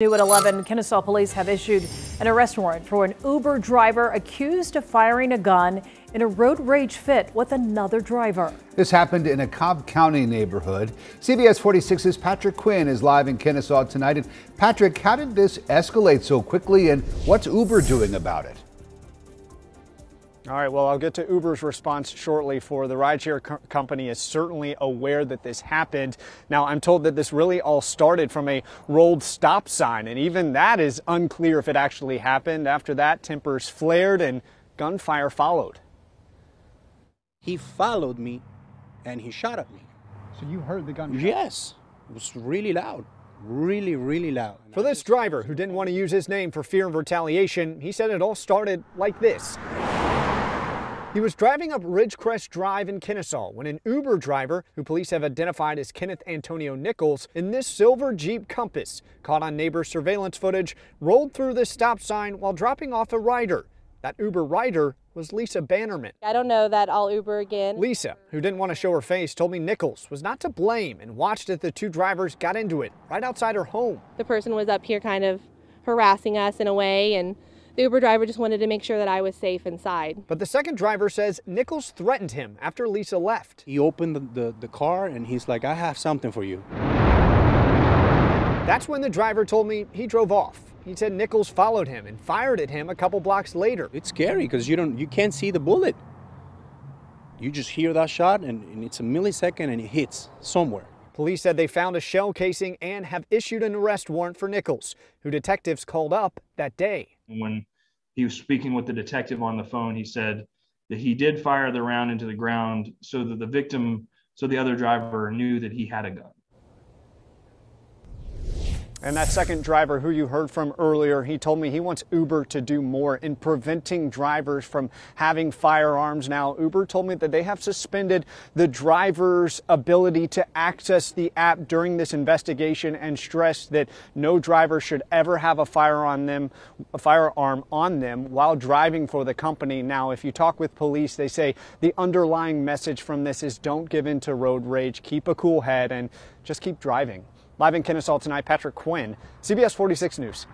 New at 11, Kennesaw police have issued an arrest warrant for an Uber driver accused of firing a gun in a road rage fit with another driver. This happened in a Cobb County neighborhood. CBS 46's Patrick Quinn is live in Kennesaw tonight. And Patrick, how did this escalate so quickly and what's Uber doing about it? All right, well, I'll get to Uber's response shortly. For the rideshare co company is certainly aware that this happened. Now, I'm told that this really all started from a rolled stop sign, and even that is unclear if it actually happened. After that, tempers flared and gunfire followed. He followed me and he shot at me. So you heard the gunshot? Yes, it was really loud really, really loud. For this driver who didn't want to use his name for fear of retaliation, he said it all started like this. He was driving up Ridgecrest Drive in Kennesaw when an Uber driver, who police have identified as Kenneth Antonio Nichols, in this silver Jeep Compass, caught on neighbor surveillance footage, rolled through this stop sign while dropping off a rider. That Uber rider was Lisa Bannerman. I don't know that I'll Uber again. Lisa, who didn't want to show her face, told me Nichols was not to blame and watched as the two drivers got into it right outside her home. The person was up here kind of harassing us in a way and the Uber driver just wanted to make sure that I was safe inside. But the second driver says Nichols threatened him after Lisa left. He opened the, the, the car and he's like, I have something for you. That's when the driver told me he drove off. He said Nichols followed him and fired at him a couple blocks later. It's scary because you don't you can't see the bullet. You just hear that shot and, and it's a millisecond and it hits somewhere. Police said they found a shell casing and have issued an arrest warrant for Nichols, who detectives called up that day. And when he was speaking with the detective on the phone, he said that he did fire the round into the ground so that the victim, so the other driver knew that he had a gun. And that second driver who you heard from earlier, he told me he wants Uber to do more in preventing drivers from having firearms. Now, Uber told me that they have suspended the driver's ability to access the app during this investigation and stressed that no driver should ever have a firearm on them, a firearm on them while driving for the company. Now, if you talk with police, they say the underlying message from this is don't give in to road rage, keep a cool head, and just keep driving. Live in Kennesaw tonight, Patrick Quinn, CBS 46 News.